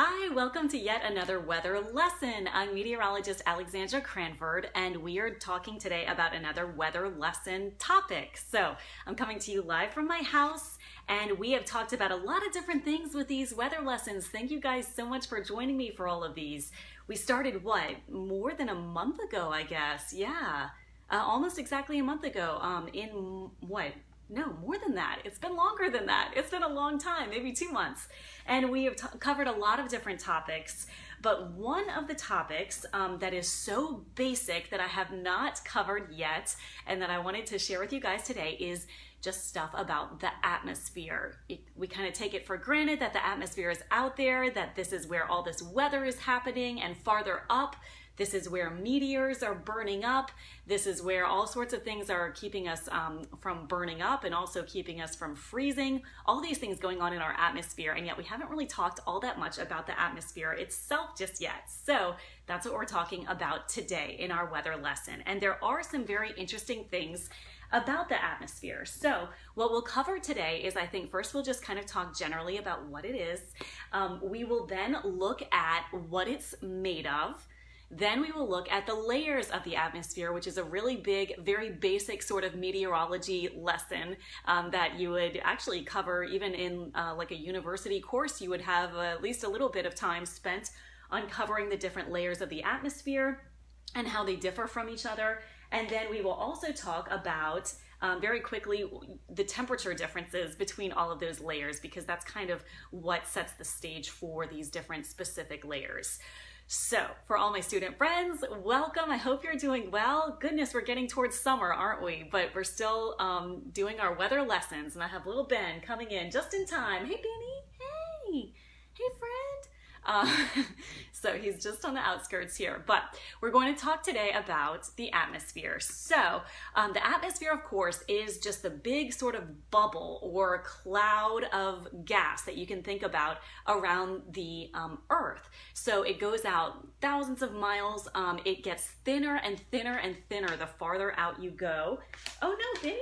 Hi, welcome to yet another weather lesson. I'm meteorologist Alexandra Cranford, and we are talking today about another weather lesson topic. So, I'm coming to you live from my house, and we have talked about a lot of different things with these weather lessons. Thank you guys so much for joining me for all of these. We started what, more than a month ago, I guess. Yeah, uh, almost exactly a month ago. Um, in what, no, more than that. It's been longer than that. It's been a long time, maybe two months. And we have covered a lot of different topics. But one of the topics um, that is so basic that I have not covered yet and that I wanted to share with you guys today is just stuff about the atmosphere. It, we kind of take it for granted that the atmosphere is out there, that this is where all this weather is happening, and farther up, this is where meteors are burning up. This is where all sorts of things are keeping us um, from burning up and also keeping us from freezing. All these things going on in our atmosphere, and yet we haven't really talked all that much about the atmosphere itself just yet. So that's what we're talking about today in our weather lesson. And there are some very interesting things about the atmosphere. So, what we'll cover today is I think first we'll just kind of talk generally about what it is. Um, we will then look at what it's made of. Then we will look at the layers of the atmosphere, which is a really big, very basic sort of meteorology lesson um, that you would actually cover even in uh, like a university course. You would have uh, at least a little bit of time spent uncovering the different layers of the atmosphere and how they differ from each other. And then we will also talk about um, very quickly the temperature differences between all of those layers because that's kind of what sets the stage for these different specific layers. So, for all my student friends, welcome. I hope you're doing well. Goodness, we're getting towards summer, aren't we? But we're still um, doing our weather lessons, and I have little Ben coming in just in time. Hey, Benny. Uh, so he's just on the outskirts here. But we're going to talk today about the atmosphere. So, um, the atmosphere, of course, is just the big sort of bubble or cloud of gas that you can think about around the um, Earth. So, it goes out thousands of miles. Um, it gets thinner and thinner and thinner the farther out you go. Oh no, Benny!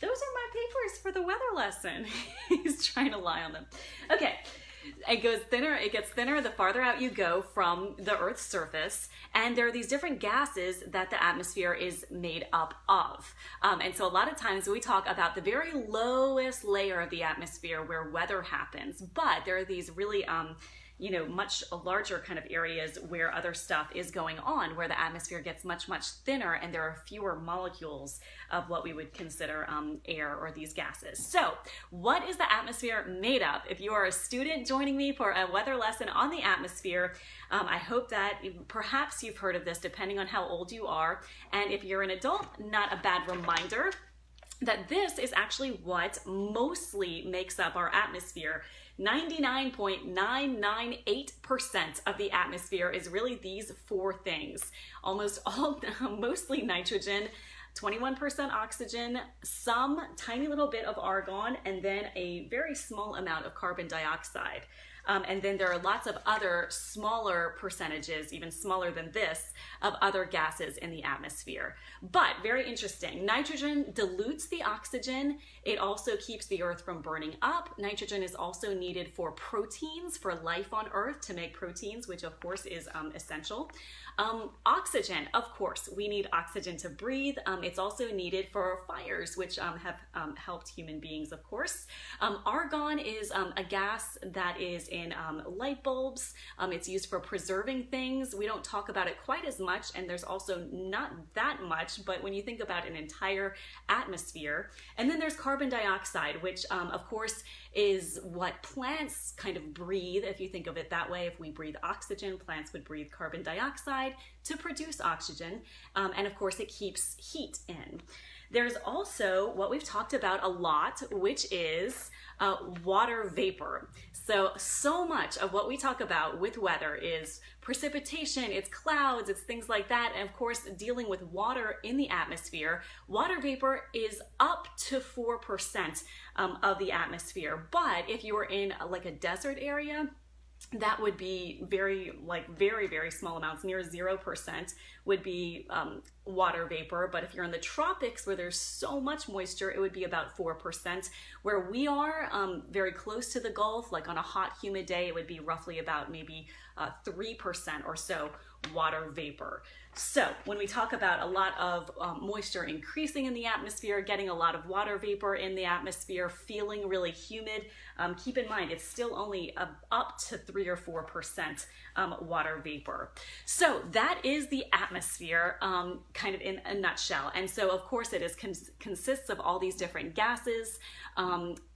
Those are my papers for the weather lesson. He's trying to lie on them. Okay, it goes thinner, it gets thinner the farther out you go from the Earth's surface. And there are these different gases that the atmosphere is made up of. Um, and so a lot of times we talk about the very lowest layer of the atmosphere where weather happens, but there are these really um, you know, much larger kind of areas where other stuff is going on, where the atmosphere gets much, much thinner and there are fewer molecules of what we would consider um, air or these gases. So, what is the atmosphere made of? If you are a student joining me for a weather lesson on the atmosphere, um, I hope that perhaps you've heard of this depending on how old you are. And if you're an adult, not a bad reminder that this is actually what mostly makes up our atmosphere. 99.998% of the atmosphere is really these four things. Almost all, mostly nitrogen, 21% oxygen, some tiny little bit of argon, and then a very small amount of carbon dioxide. Um, and then there are lots of other smaller percentages, even smaller than this, of other gases in the atmosphere. But very interesting. Nitrogen dilutes the oxygen. It also keeps the earth from burning up. Nitrogen is also needed for proteins, for life on earth to make proteins, which of course is um, essential. Um, oxygen, of course, we need oxygen to breathe. Um, it's also needed for fires, which um, have um, helped human beings, of course. Argon is a gas that is in um, light bulbs. Um, it's used for preserving things. We don't talk about it quite as much, and there's also not that much, but when you think about an entire atmosphere. And then there's carbon dioxide, which, um, of course, is what plants kind of breathe, if you think of it that way. If we breathe oxygen, plants would breathe carbon dioxide to produce oxygen. Um, and of course, it keeps heat in. There's also what we've talked about a lot, which is uh, water vapor. So, so much of what we talk about with weather is precipitation, it's clouds, it's things like that. And of course, dealing with water in the atmosphere, water vapor is up to 4% um, of the atmosphere. But if you are in like a desert area, that would be very like very very small amounts near 0% would be um, water vapor, but if you're in the tropics where there's so much moisture, it would be about 4%. Where we are um, very close to the Gulf, like on a hot, humid day, it would be roughly about maybe uh, 3% or so water vapor. So when we talk about a lot of um, moisture increasing in the atmosphere, getting a lot of water vapor in the atmosphere, feeling really humid, um, keep in mind it's still only uh, up to three or four percent um, water vapor. So that is the atmosphere, um, kind of in a nutshell. And so of course it is cons consists of all these different gases.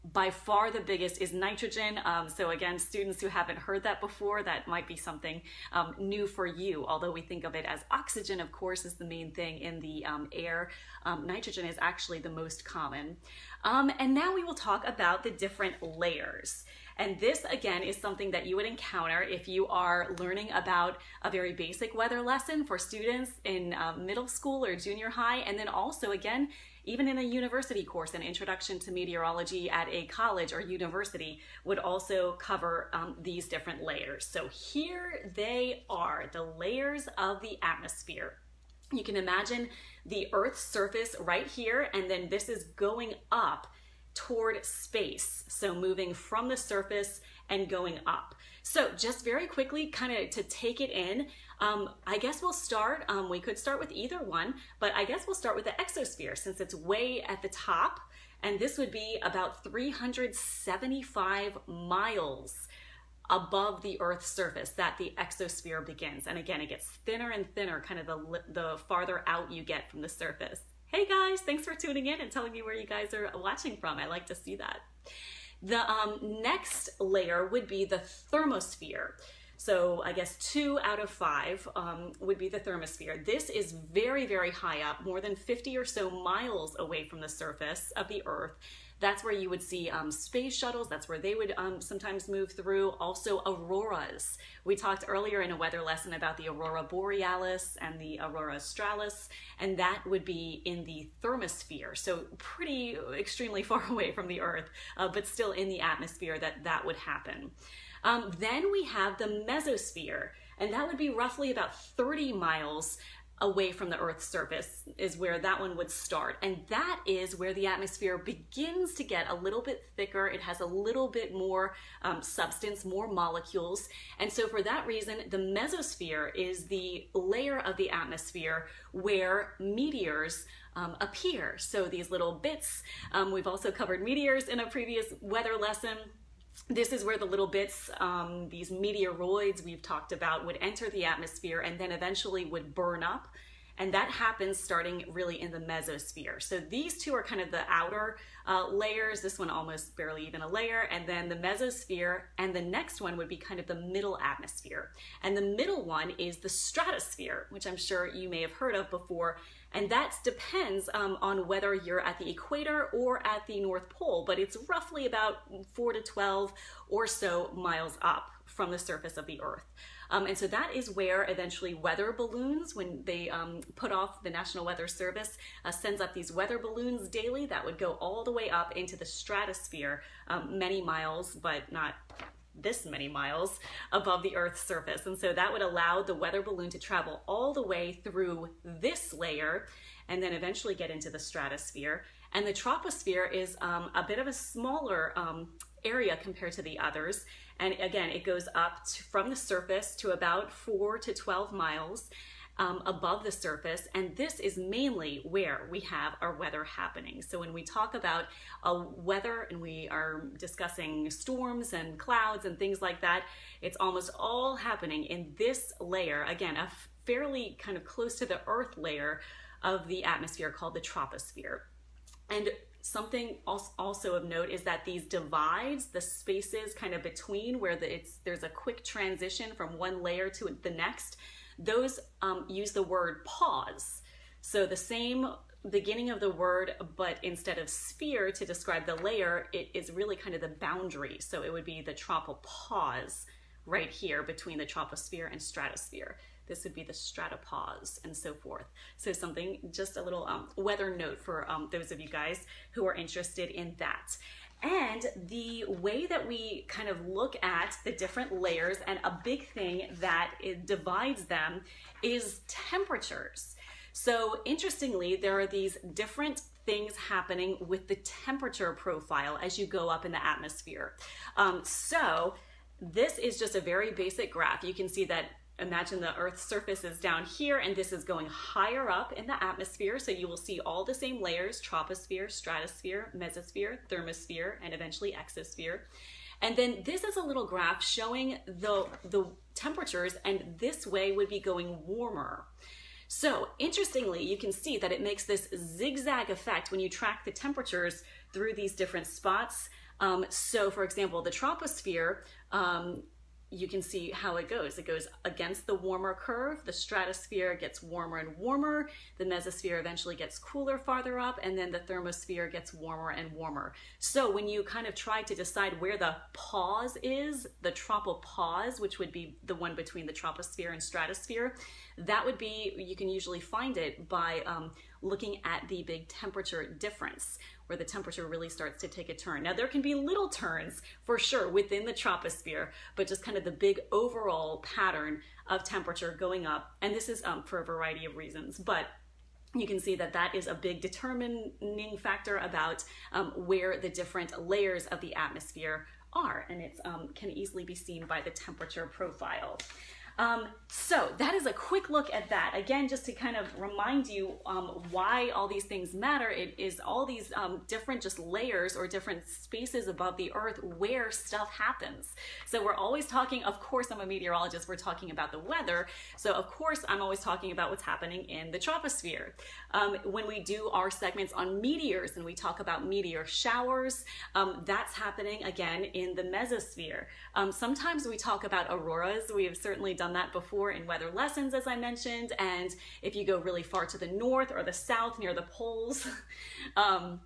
By far the biggest is nitrogen. Um, so again, students who haven't heard that before, that might be something um, new for you. Although we think of it as oxygen, of course, is the main thing in the um, air. Um, nitrogen is actually the most common. Um, and now we will talk about the different layers. And this, again, is something that you would encounter if you are learning about a very basic weather lesson for students in uh, middle school or junior high. And then also, again, even in a university course, an introduction to meteorology at a college or university would also cover um, these different layers. So here they are, the layers of the atmosphere. You can imagine the Earth's surface right here, and then this is going up toward space. So moving from the surface and going up. So just very quickly, kind of to take it in, um, I guess we'll start, um, we could start with either one, but I guess we'll start with the exosphere since it's way at the top. And this would be about 375 miles above the Earth's surface that the exosphere begins. And again, it gets thinner and thinner kind of the, the farther out you get from the surface. Hey guys, thanks for tuning in and telling me where you guys are watching from. I like to see that. The um, next layer would be the thermosphere. So I guess two out of five um, would be the thermosphere. This is very, very high up, more than 50 or so miles away from the surface of the Earth. That's where you would see um, space shuttles. That's where they would um, sometimes move through. Also auroras. We talked earlier in a weather lesson about the aurora borealis and the aurora australis, and that would be in the thermosphere. So pretty extremely far away from the Earth, uh, but still in the atmosphere that that would happen. Um, then we have the mesosphere, and that would be roughly about 30 miles away from the Earth's surface is where that one would start. And that is where the atmosphere begins to get a little bit thicker. It has a little bit more um, substance, more molecules. And so for that reason, the mesosphere is the layer of the atmosphere where meteors um, appear. So these little bits, um, we've also covered meteors in a previous weather lesson this is where the little bits, um, these meteoroids we've talked about, would enter the atmosphere and then eventually would burn up. And that happens starting really in the mesosphere. So these two are kind of the outer uh, layers. This one almost barely even a layer. And then the mesosphere. And the next one would be kind of the middle atmosphere. And the middle one is the stratosphere, which I'm sure you may have heard of before. And that depends um, on whether you're at the equator or at the North Pole, but it's roughly about 4 to 12 or so miles up from the surface of the Earth. Um, and so that is where eventually weather balloons, when they um, put off the National Weather Service, uh, sends up these weather balloons daily that would go all the way up into the stratosphere, um, many miles, but not this many miles above the Earth's surface. And so that would allow the weather balloon to travel all the way through this layer and then eventually get into the stratosphere. And the troposphere is um, a bit of a smaller um, area compared to the others. And again, it goes up to, from the surface to about 4 to 12 miles um, above the surface. And this is mainly where we have our weather happening. So when we talk about a weather and we are discussing storms and clouds and things like that, it's almost all happening in this layer. Again, a fairly kind of close to the earth layer of the atmosphere called the troposphere. And something also of note is that these divides, the spaces kind of between where the, it's there's a quick transition from one layer to the next, those um, use the word pause. So the same beginning of the word, but instead of sphere to describe the layer, it is really kind of the boundary. So it would be the tropopause right here between the troposphere and stratosphere. This would be the stratopause and so forth. So something, just a little um, weather note for um, those of you guys who are interested in that. And the way that we kind of look at the different layers and a big thing that divides them is temperatures. So interestingly, there are these different things happening with the temperature profile as you go up in the atmosphere. Um, so this is just a very basic graph. You can see that imagine the Earth's surface is down here and this is going higher up in the atmosphere. So you will see all the same layers, troposphere, stratosphere, mesosphere, thermosphere, and eventually exosphere. And then this is a little graph showing the, the temperatures and this way would be going warmer. So interestingly, you can see that it makes this zigzag effect when you track the temperatures through these different spots. Um, so for example, the troposphere, um, you can see how it goes. It goes against the warmer curve. The stratosphere gets warmer and warmer. The mesosphere eventually gets cooler farther up, and then the thermosphere gets warmer and warmer. So when you kind of try to decide where the pause is, the tropopause, which would be the one between the troposphere and stratosphere, that would be, you can usually find it by um, looking at the big temperature difference where the temperature really starts to take a turn. Now, there can be little turns for sure within the troposphere, but just kind of the big overall pattern of temperature going up. And this is um, for a variety of reasons, but you can see that that is a big determining factor about um, where the different layers of the atmosphere are, and it um, can easily be seen by the temperature profile. Um, so that is a quick look at that. Again, just to kind of remind you um, why all these things matter, it is all these um, different just layers or different spaces above the earth where stuff happens. So we're always talking, of course, I'm a meteorologist, we're talking about the weather. So of course, I'm always talking about what's happening in the troposphere. Um, when we do our segments on meteors and we talk about meteor showers, um, that's happening again in the mesosphere. Um, sometimes we talk about auroras. We have certainly done that before in weather lessons, as I mentioned. And if you go really far to the north or the south near the poles, um,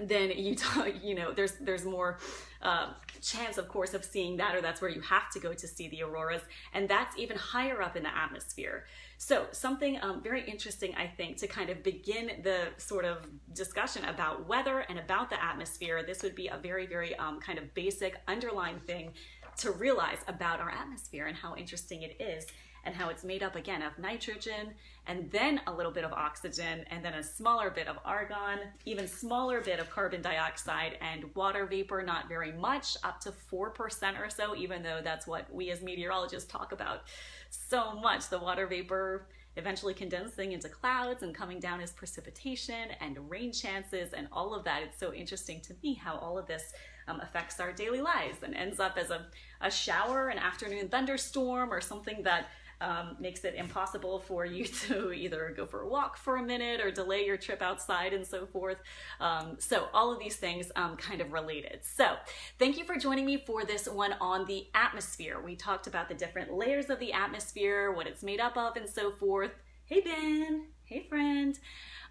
then you you know there's there's more uh, chance of course of seeing that or that's where you have to go to see the auroras and that's even higher up in the atmosphere so something um, very interesting i think to kind of begin the sort of discussion about weather and about the atmosphere this would be a very very um, kind of basic underlying thing to realize about our atmosphere and how interesting it is and how it's made up again of nitrogen and then a little bit of oxygen and then a smaller bit of argon, even smaller bit of carbon dioxide and water vapor, not very much, up to 4% or so, even though that's what we as meteorologists talk about so much. The water vapor eventually condensing into clouds and coming down as precipitation and rain chances and all of that. It's so interesting to me how all of this um, affects our daily lives and ends up as a, a shower, an afternoon thunderstorm, or something that um, makes it impossible for you to either go for a walk for a minute or delay your trip outside and so forth. Um, so all of these things um, kind of related. So thank you for joining me for this one on the atmosphere. We talked about the different layers of the atmosphere, what it's made up of and so forth. Hey Ben, hey friend.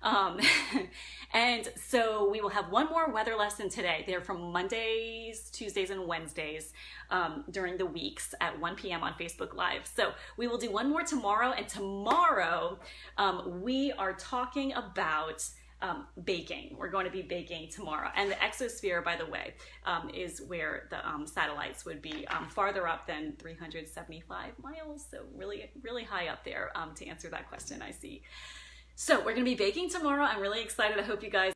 Um, and so we will have one more weather lesson today. They're from Mondays, Tuesdays, and Wednesdays um, during the weeks at 1 p.m. on Facebook Live. So we will do one more tomorrow. And tomorrow um, we are talking about um, baking. We're going to be baking tomorrow. And the exosphere, by the way, um, is where the um, satellites would be um, farther up than 375 miles. So really, really high up there um, to answer that question, I see. So we're going to be baking tomorrow. I'm really excited. I hope you guys